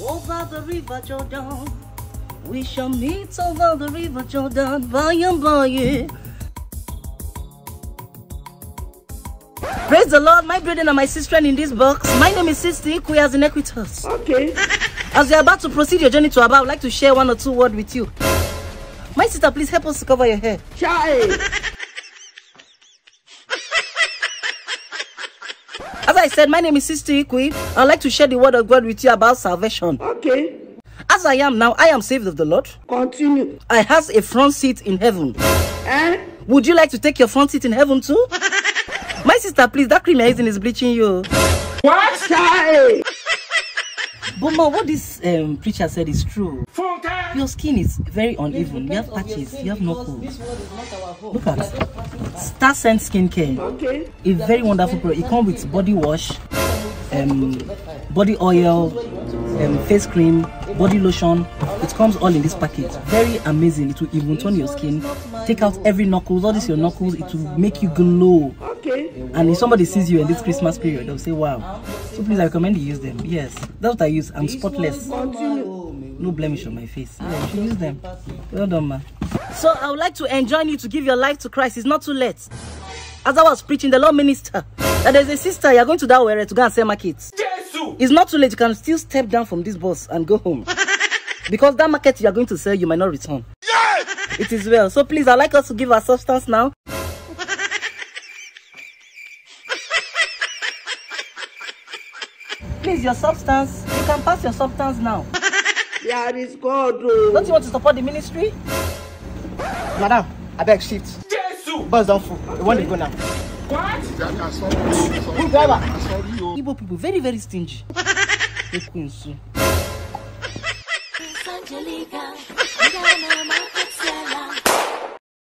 Over the river Jordan. We shall meet over the river Jordan by and by. Praise the Lord, my brethren and my sister in this box. My name is Sister Ikwe as in Ekwitos. Okay. As you're about to proceed your journey to Aba, I would like to share one or two words with you. My sister, please help us to cover your hair. Child. As I said, my name is Sister Ikwe. I'd like to share the word of God with you about salvation. Okay. As I am now, I am saved of the Lord. Continue. I have a front seat in heaven. Eh? Would you like to take your front seat in heaven too? My sister, please, that cream using is bleaching you. What? But ma, what this um, preacher said is true. Your skin is very uneven. You have patches, you have knuckles. Look at Star Scent Skincare. Okay. A very wonderful product. It comes with body wash, um, body oil, um, face cream, body lotion. It comes all in this package. Very amazing. It will even tone your skin, take out every knuckles, all this your knuckles. It will make you glow. Okay. And if somebody sees you in this Christmas period, they'll say, wow. So please, I recommend you use them. Yes, that's what I use. I'm spotless. No blemish on my face. Yeah, you should use them. Well done, man. So I would like to enjoin you to give your life to Christ. It's not too late. As I was preaching, the Lord minister, that there's a sister, you're going to that area to go and sell market. It's not too late. You can still step down from this bus and go home. because that market you're going to sell, you might not return. Yes! It is well. So please, I'd like us to give our substance now. Please, your substance. You can pass your substance now. There is God. oh. Don't you want to support the ministry? Madam, I beg shift. Bus down full. We want to go now. Who driver? Igbo people very very stingy. Ekwensu. Angelica,